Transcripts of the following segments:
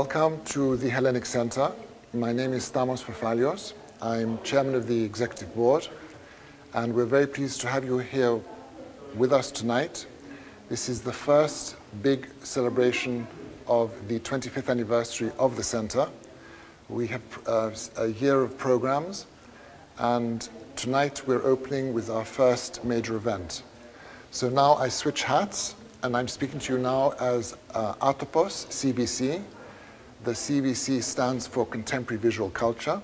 Welcome to the Hellenic Center. My name is Stamos Fafalios. I'm chairman of the executive board, and we're very pleased to have you here with us tonight. This is the first big celebration of the 25th anniversary of the center. We have uh, a year of programs, and tonight we're opening with our first major event. So now I switch hats, and I'm speaking to you now as uh, Atopos CVC. The CVC stands for Contemporary Visual Culture.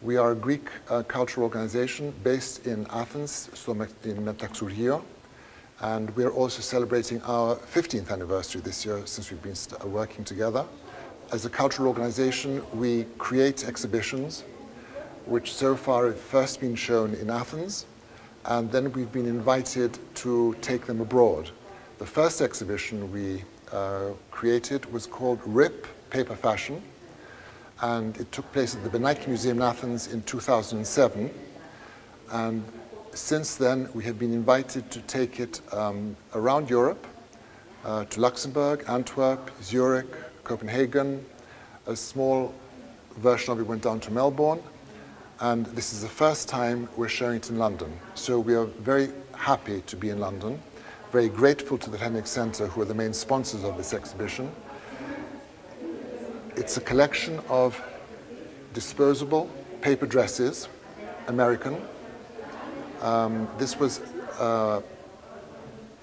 We are a Greek uh, cultural organization based in Athens, so in Metaxourio, and we're also celebrating our 15th anniversary this year since we've been working together. As a cultural organization, we create exhibitions, which so far have first been shown in Athens, and then we've been invited to take them abroad. The first exhibition we uh, created was called RIP, Paper Fashion, and it took place at the Benaki Museum in Athens in 2007. And since then, we have been invited to take it um, around Europe, uh, to Luxembourg, Antwerp, Zurich, Copenhagen. A small version of it went down to Melbourne. And this is the first time we're showing it in London. So we are very happy to be in London, very grateful to the Hellenic Centre, who are the main sponsors of this exhibition. It's a collection of disposable paper dresses, American, um, this was uh,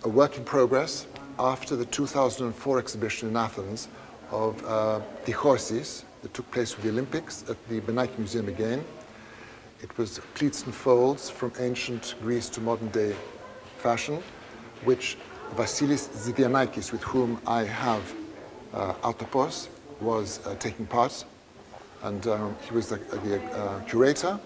a work in progress after the 2004 exhibition in Athens of uh, Horses that took place with the Olympics at the Benaki Museum again. It was pleats and folds from ancient Greece to modern day fashion, which Vasilis Zidianakis, with whom I have uh, was uh, taking part. And um, he was the, the uh, curator.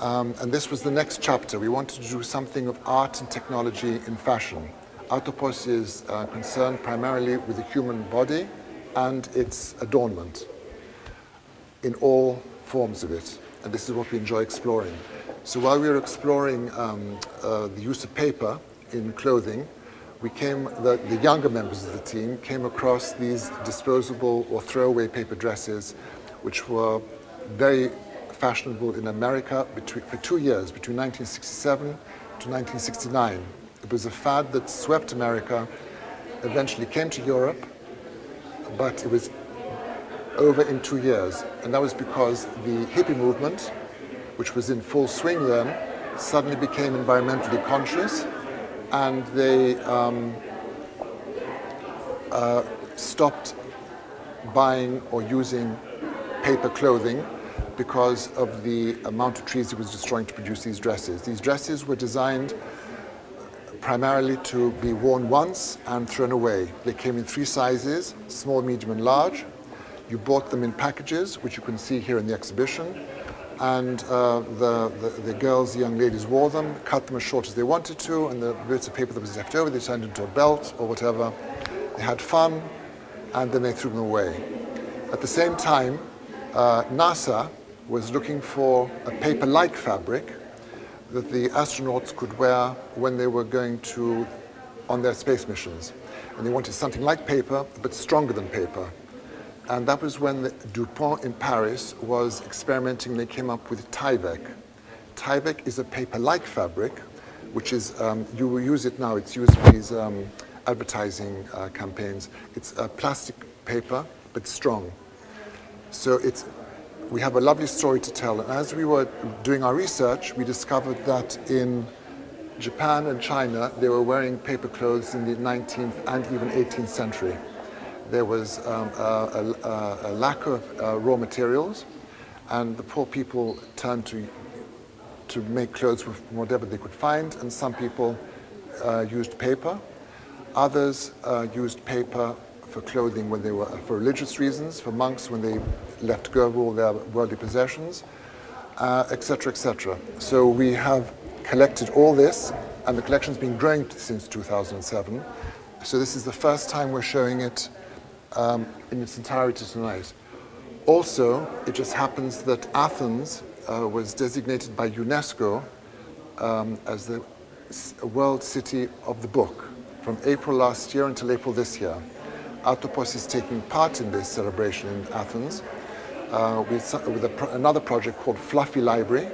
Um, and this was the next chapter. We wanted to do something of art and technology in fashion. Atopos is uh, concerned primarily with the human body and its adornment in all forms of it. And this is what we enjoy exploring. So while we were exploring um, uh, the use of paper in clothing, we came, the, the, younger members of the team came across these disposable or throwaway paper dresses, which were very fashionable in America between, for two years, between 1967 to 1969. It was a fad that swept America, eventually came to Europe, but it was over in two years. And that was because the hippie movement, which was in full swing then, suddenly became environmentally conscious and they um, uh, stopped buying or using paper clothing because of the amount of trees it was destroying to produce these dresses. These dresses were designed primarily to be worn once and thrown away. They came in three sizes, small, medium, and large. You bought them in packages, which you can see here in the exhibition. And uh, the, the, the, girls, the young ladies wore them, cut them as short as they wanted to, and the bits of paper that was left over, they turned into a belt or whatever. They had fun, and then they threw them away. At the same time, uh, NASA was looking for a paper-like fabric that the astronauts could wear when they were going to on their space missions. And they wanted something like paper, but stronger than paper. And that was when DuPont in Paris was experimenting. They came up with Tyvek. Tyvek is a paper-like fabric, which is, um, you will use it now, it's used for these um, advertising uh, campaigns. It's a plastic paper, but strong. So it's we have a lovely story to tell. And as we were doing our research, we discovered that in Japan and China, they were wearing paper clothes in the 19th and even 18th century. There was um, a, a, a, lack of uh, raw materials, and the poor people turned to, to make clothes with whatever they could find, and some people uh, used paper. Others uh, used paper for clothing when they were for religious reasons, for monks when they left go of all their worldly possessions, etc., uh, etc. Et so we have collected all this, and the collection's been growing since 2007. So this is the first time we're showing it um, in its entirety tonight. Also, it just happens that Athens uh, was designated by UNESCO um, as the World City of the Book from April last year until April this year. Atopos is taking part in this celebration in Athens uh, with, with a, another project called Fluffy Library.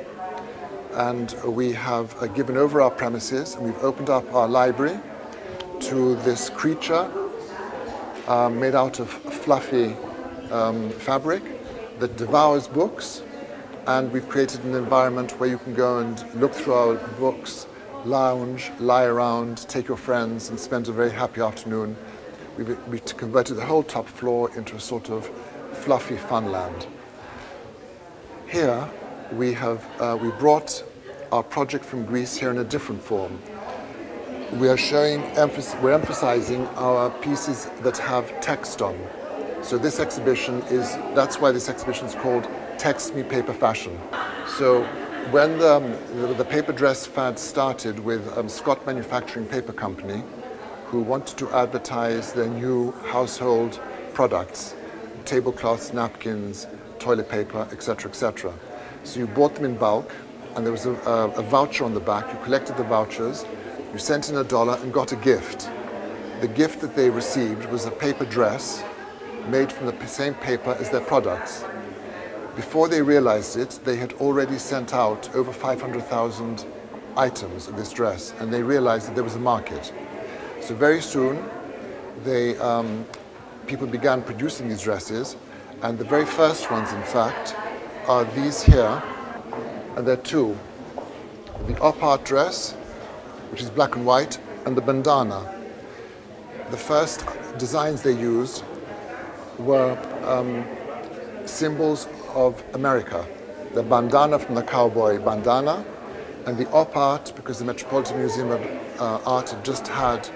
And we have uh, given over our premises and we've opened up our library to this creature made out of fluffy um, fabric that devours books. And we've created an environment where you can go and look through our books, lounge, lie around, take your friends, and spend a very happy afternoon. We've, we've converted the whole top floor into a sort of fluffy funland. Here, we have uh, we brought our project from Greece here in a different form. We are showing, we're emphasizing our pieces that have text on. So this exhibition is, that's why this exhibition is called Text Me Paper Fashion. So when the, the, the paper dress fad started with um, Scott Manufacturing Paper Company, who wanted to advertise their new household products, tablecloths, napkins, toilet paper, etc., etc. So you bought them in bulk, and there was a, a, a voucher on the back. You collected the vouchers, you sent in a dollar and got a gift. The gift that they received was a paper dress made from the same paper as their products. Before they realized it, they had already sent out over 500,000 items of this dress, and they realized that there was a market. So very soon, they, um, people began producing these dresses, and the very first ones, in fact, are these here, and there are two. The op-art dress, which is black and white, and the bandana. The first designs they used were um, symbols of America. The bandana from the cowboy bandana, and the op art, because the Metropolitan Museum of uh, Art had just had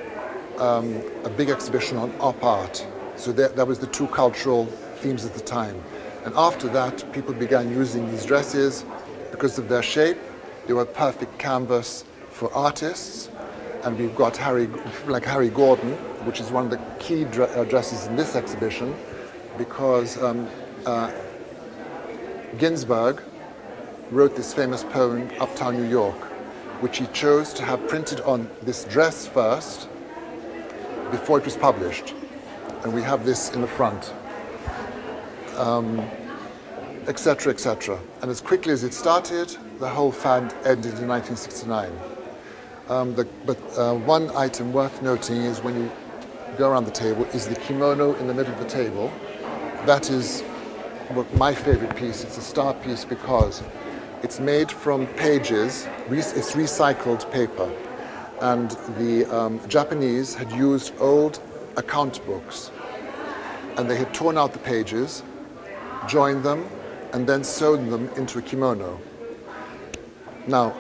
um, a big exhibition on op art. So that, that was the two cultural themes at the time. And after that, people began using these dresses because of their shape. They were perfect canvas for artists. And we've got Harry, like Harry Gordon, which is one of the key uh, dresses in this exhibition, because um, uh, Ginsberg wrote this famous poem, Uptown New York, which he chose to have printed on this dress first before it was published. And we have this in the front etc., um, etc. Et and as quickly as it started, the whole fad ended in 1969. Um, the, but uh, one item worth noting is when you go around the table is the kimono in the middle of the table. That is my favorite piece. It's a star piece because it's made from pages, it's recycled paper. And the um, Japanese had used old account books and they had torn out the pages joined them, and then sewn them into a kimono. Now,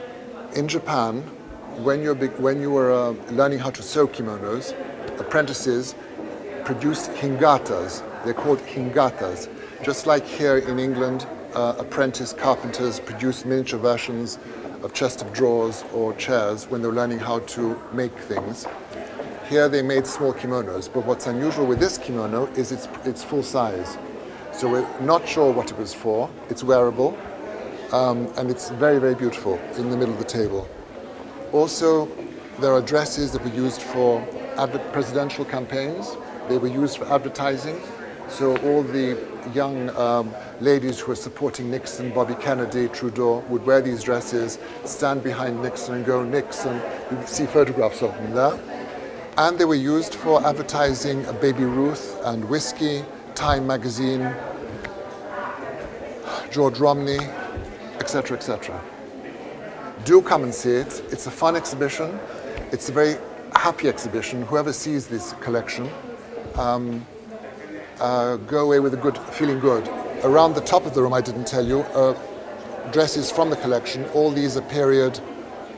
in Japan, when, you're when you were uh, learning how to sew kimonos, apprentices produced hinagatas. They're called hinagatas. Just like here in England, uh, apprentice carpenters produce miniature versions of chest of drawers or chairs when they're learning how to make things. Here they made small kimonos, but what's unusual with this kimono is it's, it's full size. So we're not sure what it was for. It's wearable, um, and it's very, very beautiful in the middle of the table. Also, there are dresses that were used for presidential campaigns. They were used for advertising. So all the young um, ladies who were supporting Nixon, Bobby Kennedy, Trudeau would wear these dresses, stand behind Nixon and go, Nixon. You see photographs of them there. And they were used for advertising Baby Ruth and whiskey, Time magazine, George Romney, etc., etc. Do come and see it. It's a fun exhibition. It's a very happy exhibition. Whoever sees this collection, um, uh, go away with a good, feeling good. Around the top of the room, I didn't tell you, uh, dresses from the collection. All these are period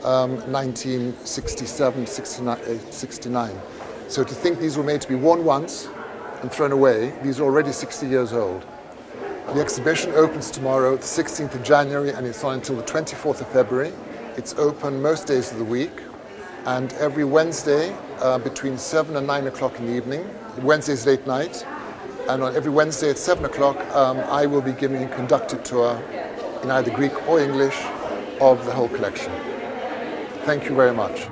um, 1967, 69, 69. So to think these were made to be worn once and thrown away, these are already 60 years old. The exhibition opens tomorrow, the 16th of January, and it's on until the 24th of February. It's open most days of the week, and every Wednesday uh, between 7 and 9 o'clock in the evening. Wednesday's late night, and on every Wednesday at 7 o'clock, um, I will be giving a conducted tour in either Greek or English of the whole collection. Thank you very much.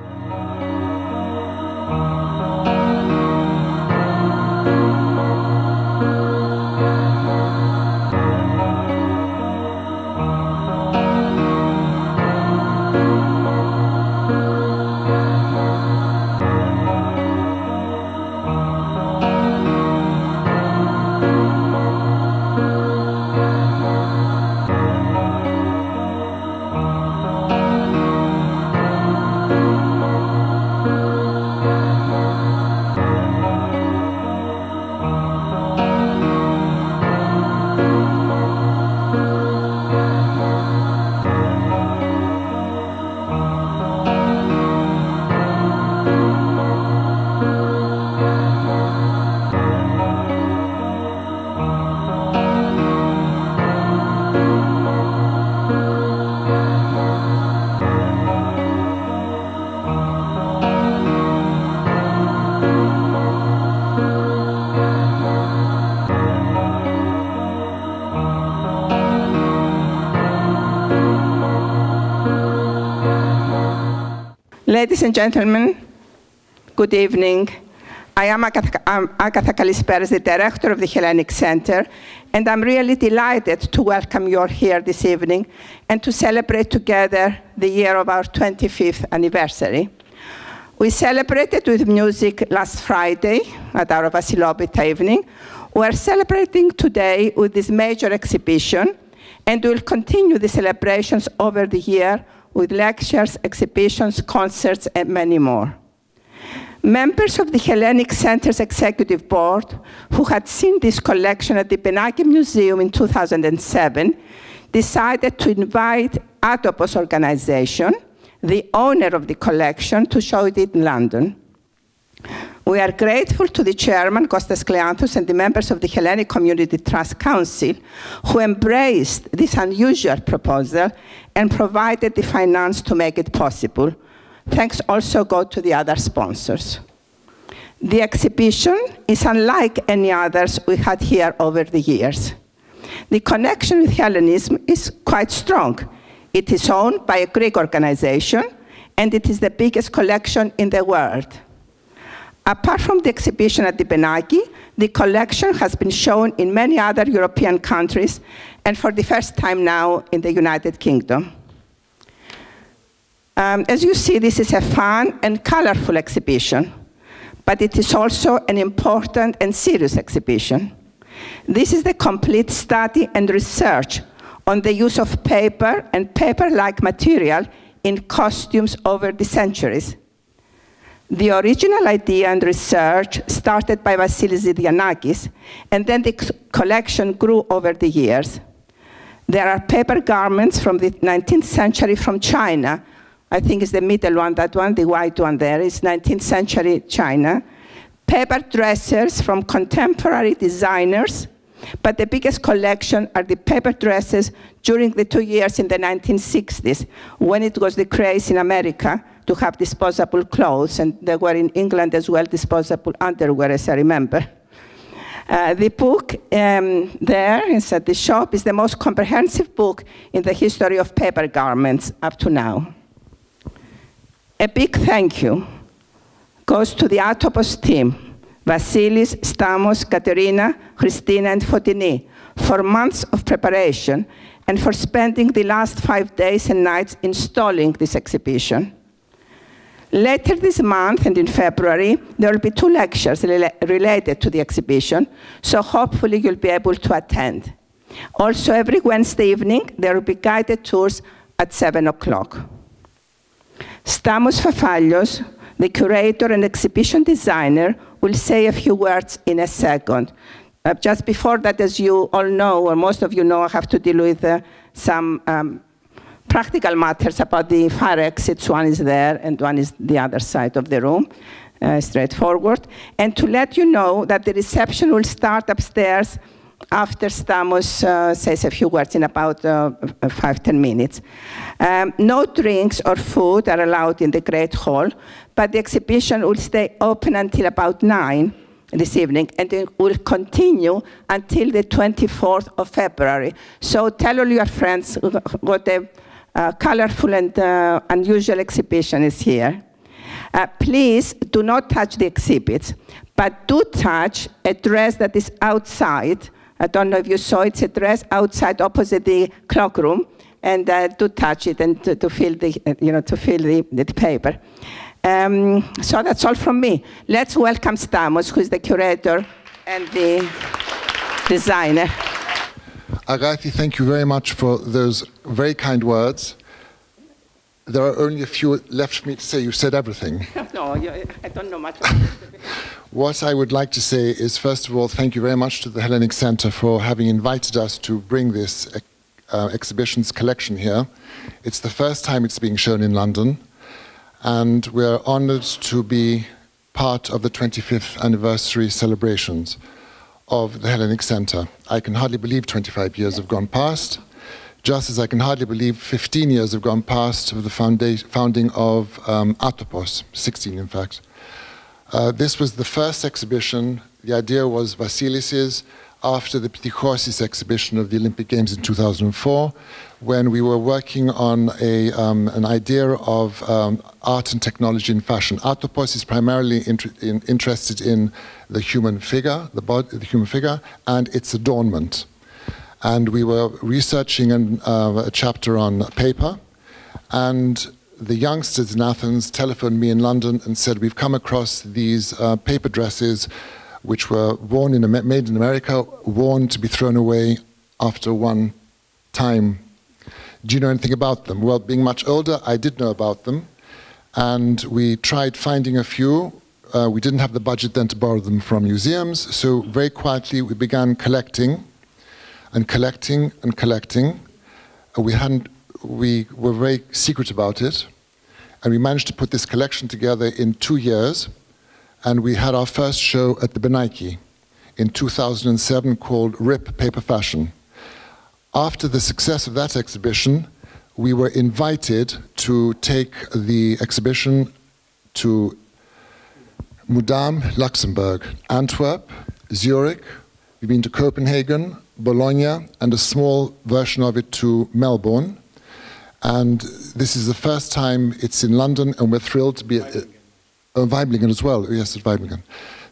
Ladies and gentlemen, good evening. I am Agatha, Agatha Kalisperas, the director of the Hellenic Center, and I'm really delighted to welcome you all here this evening and to celebrate together the year of our 25th anniversary. We celebrated with music last Friday at our Vasilopita evening. We're celebrating today with this major exhibition, and we'll continue the celebrations over the year with lectures, exhibitions, concerts, and many more. Members of the Hellenic Center's executive board, who had seen this collection at the Benaki Museum in 2007, decided to invite Atopos organization, the owner of the collection, to show it in London. We are grateful to the chairman, Kostas Kleanthous, and the members of the Hellenic Community Trust Council who embraced this unusual proposal and provided the finance to make it possible. Thanks also go to the other sponsors. The exhibition is unlike any others we had here over the years. The connection with Hellenism is quite strong. It is owned by a Greek organization, and it is the biggest collection in the world. Apart from the exhibition at the Benaki, the collection has been shown in many other European countries, and for the first time now in the United Kingdom. Um, as you see, this is a fun and colorful exhibition, but it is also an important and serious exhibition. This is the complete study and research on the use of paper and paper-like material in costumes over the centuries. The original idea and research started by Vasilis Zidianakis, and then the collection grew over the years. There are paper garments from the 19th century from China I think it's the middle one, that one, the white one there, is 19th century China. Paper dressers from contemporary designers, but the biggest collection are the paper dresses during the two years in the 1960s, when it was the craze in America to have disposable clothes, and there were in England as well disposable underwear, as I remember. Uh, the book um, there inside the shop is the most comprehensive book in the history of paper garments up to now. A big thank you goes to the Atopos team, Vasilis, Stamos, Katerina, Christina, and Fotini, for months of preparation and for spending the last five days and nights installing this exhibition. Later this month and in February, there will be two lectures related to the exhibition, so hopefully you'll be able to attend. Also, every Wednesday evening, there will be guided tours at 7 o'clock. Stamos Fafalios, the curator and exhibition designer, will say a few words in a second. Uh, just before that, as you all know, or most of you know, I have to deal with uh, some um, practical matters about the fire exits. One is there, and one is the other side of the room, uh, straightforward. And to let you know that the reception will start upstairs after Stamos uh, says a few words in about uh, five, ten minutes. Um, no drinks or food are allowed in the Great Hall, but the exhibition will stay open until about nine this evening, and it will continue until the 24th of February. So tell all your friends what a uh, colorful and uh, unusual exhibition is here. Uh, please do not touch the exhibits, but do touch a dress that is outside I don't know if you saw it's a dress outside opposite the cloakroom and uh, to touch it and to, to feel the, you know, to feel the, the paper. Um, so that's all from me. Let's welcome Stamos, who is the curator and the designer. Agathi, thank you very much for those very kind words. There are only a few left for me to say. You said everything. no, I don't know much. What I would like to say is, first of all, thank you very much to the Hellenic Center for having invited us to bring this uh, exhibitions collection here. It's the first time it's being shown in London, and we're honored to be part of the 25th anniversary celebrations of the Hellenic Center. I can hardly believe 25 years have gone past, just as I can hardly believe 15 years have gone past of the founding of um, Atopos, 16 in fact. Uh, this was the first exhibition. The idea was Vasilis's. after the Ptychoseis exhibition of the Olympic Games in 2004, when we were working on a, um, an idea of um, art and technology in fashion. Atopos is primarily in, interested in the human figure, the, the human figure, and its adornment. And we were researching an, uh, a chapter on paper, and the youngsters in Athens telephoned me in London and said, We've come across these uh, paper dresses which were worn in, made in America, worn to be thrown away after one time. Do you know anything about them? Well, being much older, I did know about them. And we tried finding a few. Uh, we didn't have the budget then to borrow them from museums. So, very quietly, we began collecting and collecting and collecting. Uh, we, hadn't, we were very secret about it. And we managed to put this collection together in two years and we had our first show at the Benaki in 2007 called RIP Paper Fashion. After the success of that exhibition, we were invited to take the exhibition to Mudam, Luxembourg, Antwerp, Zurich, we've been to Copenhagen, Bologna, and a small version of it to Melbourne. And this is the first time it's in London, and we're thrilled to be. Oh, Waiblingen as well. Yes, at Waiblingen.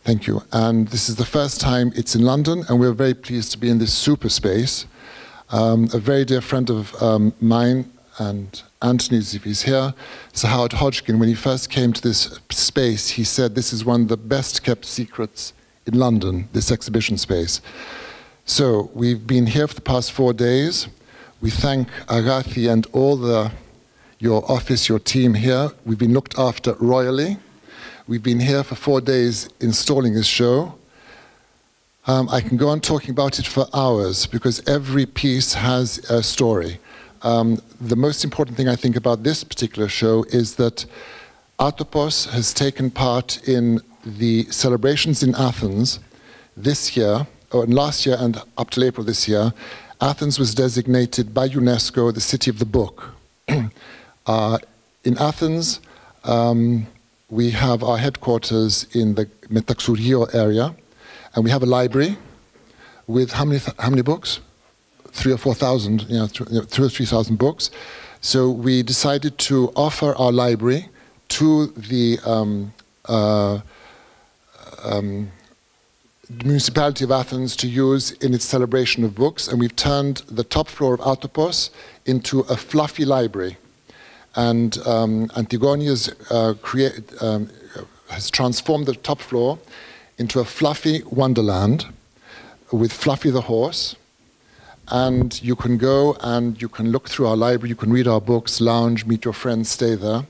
Thank you. And this is the first time it's in London, and we're very pleased to be in this super space. Um, a very dear friend of um, mine and Anthony's, if he's here, Sir Howard Hodgkin, when he first came to this space, he said this is one of the best kept secrets in London, this exhibition space. So we've been here for the past four days. We thank Agathi and all the, your office, your team here. We've been looked after royally. We've been here for four days installing this show. Um, I can go on talking about it for hours because every piece has a story. Um, the most important thing I think about this particular show is that Atopos has taken part in the celebrations in Athens this year, or last year and up till April this year. Athens was designated by UNESCO the city of the book. uh, in Athens, um, we have our headquarters in the Metaxourio area, and we have a library with how many, how many books? Three or four thousand, you know, two or three thousand books. So we decided to offer our library to the um, uh, um, municipality of Athens to use in its celebration of books, and we've turned the top floor of Atopos into a fluffy library. And um, uh, um, has transformed the top floor into a fluffy wonderland with Fluffy the horse. And you can go and you can look through our library, you can read our books, lounge, meet your friends, stay there.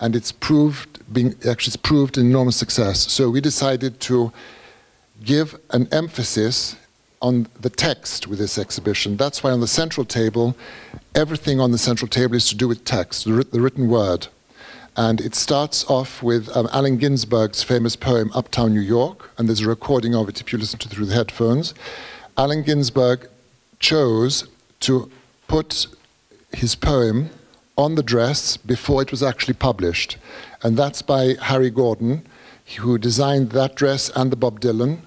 And it's proved, being, actually, it's proved an enormous success. So we decided to give an emphasis on the text with this exhibition. That's why on the central table, everything on the central table is to do with text, the, the written word. And it starts off with um, Allen Ginsberg's famous poem, Uptown New York, and there's a recording of it if you listen to it through the headphones. Allen Ginsberg chose to put his poem on the dress before it was actually published. And that's by Harry Gordon, who designed that dress and the Bob Dylan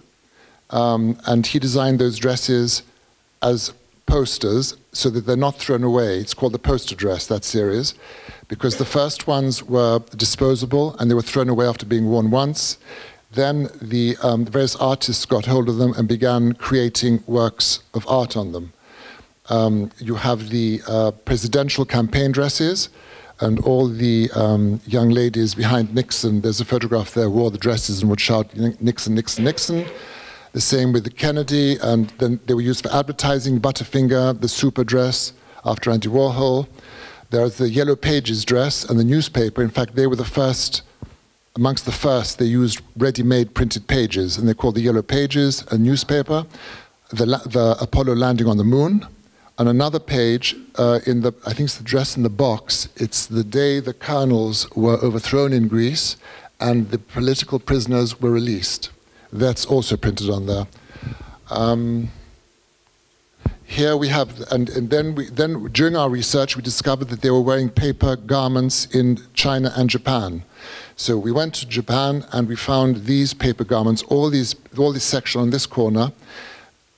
um, and he designed those dresses as posters so that they're not thrown away. It's called the poster dress, that series, because the first ones were disposable and they were thrown away after being worn once. Then the, um, various artists got hold of them and began creating works of art on them. Um, you have the uh, presidential campaign dresses, and all the um, young ladies behind Nixon, there's a photograph there, wore the dresses and would shout, Nixon, Nixon, Nixon. The same with the Kennedy, and then they were used for advertising, Butterfinger, the super dress after Andy Warhol. There's the Yellow Pages dress and the newspaper. In fact, they were the first, amongst the first, they used ready-made printed pages, and they called the Yellow Pages a newspaper. The, the Apollo landing on the moon, and another page, uh, in the I think it's the dress in the box. It's the day the colonels were overthrown in Greece, and the political prisoners were released. That's also printed on there. Um, here we have, and, and then, we, then during our research, we discovered that they were wearing paper garments in China and Japan. So we went to Japan and we found these paper garments, all these, all this section on this corner,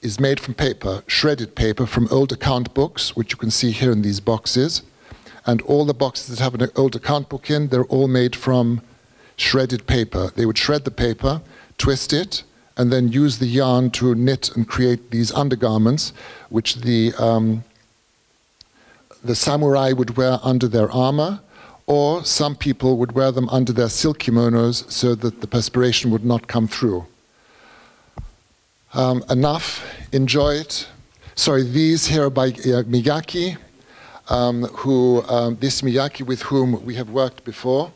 is made from paper, shredded paper from old account books, which you can see here in these boxes. And all the boxes that have an old account book in, they're all made from shredded paper. They would shred the paper, twist it, and then use the yarn to knit and create these undergarments, which the, um, the samurai would wear under their armor, or some people would wear them under their silk kimonos so that the perspiration would not come through. Um, enough, enjoy it. Sorry, these here are by uh, Miyake, um, who, um, this Miyake with whom we have worked before.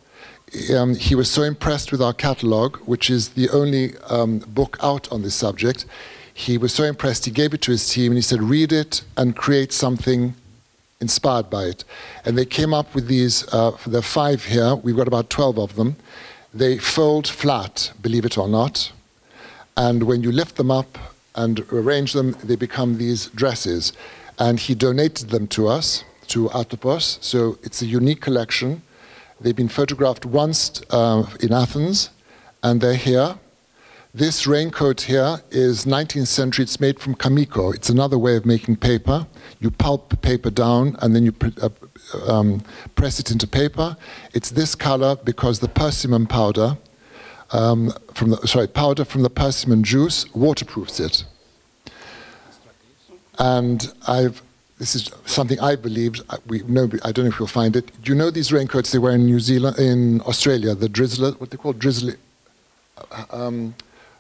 Um, he was so impressed with our catalog, which is the only um, book out on this subject. He was so impressed, he gave it to his team and he said, read it and create something inspired by it. And they came up with these, uh, there are five here, we've got about 12 of them. They fold flat, believe it or not. And when you lift them up and arrange them, they become these dresses. And he donated them to us, to Atopos. So it's a unique collection. They've been photographed once uh, in Athens, and they're here. This raincoat here is 19th century. It's made from kamiko. It's another way of making paper. You pulp paper down and then you uh, um, press it into paper. It's this color because the persimmon powder, um, from the, sorry, powder from the persimmon juice waterproofs it. And I've, this is something I believed. We know, I don't know if you'll find it. Do you know these raincoats they wear in New Zealand, in Australia, the drizzler, what they call drizzly? Uh, um,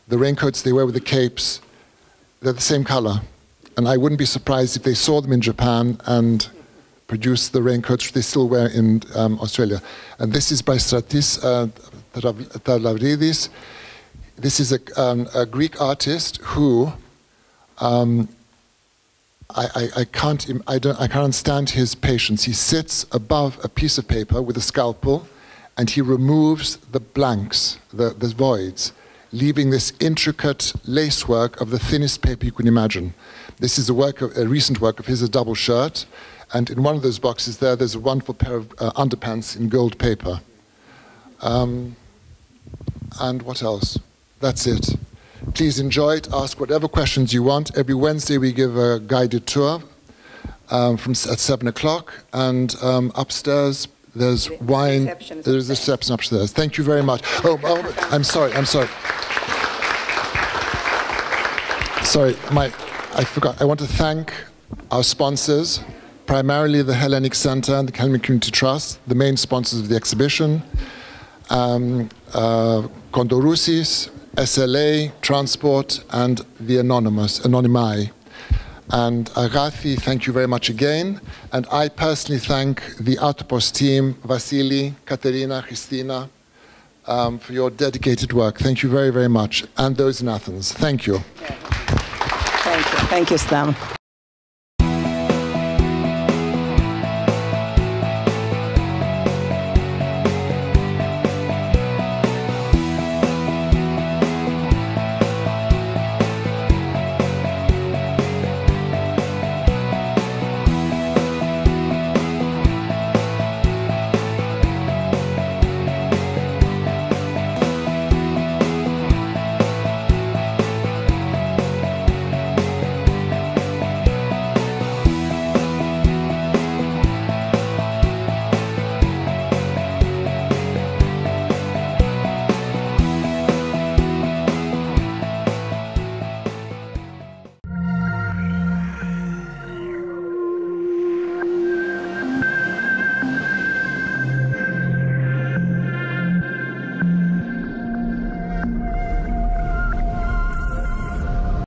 the raincoats they wear with the capes, they're the same color. And I wouldn't be surprised if they saw them in Japan and produced the raincoats they still wear in um, Australia. And this is by Stratis uh, Tavlavridis. This is a, um, a, Greek artist who um, I, I, I, can't, I, don't, I can't understand his patience. He sits above a piece of paper with a scalpel and he removes the blanks, the, the voids leaving this intricate lacework of the thinnest paper you can imagine. This is a, work of, a recent work of his, a double shirt, and in one of those boxes there, there's a wonderful pair of uh, underpants in gold paper. Um, and what else? That's it. Please enjoy it. Ask whatever questions you want. Every Wednesday we give a guided tour um, from at seven o'clock, and um, upstairs there's wine. There's a reception upstairs. Thank you very much. Oh, oh, I'm sorry. I'm sorry. Sorry, my, I forgot. I want to thank our sponsors, primarily the Hellenic Center and the Hellenic Community Trust, the main sponsors of the exhibition, um, uh, Kondorousis, SLA, Transport, and the Anonymous, Anonymai. And Agathi, thank you very much again. And I personally thank the Atopos team, Vasily, Katerina, Christina, um, for your dedicated work. Thank you very, very much. And those in Athens. Thank you. Thank you. Thank you, Stam.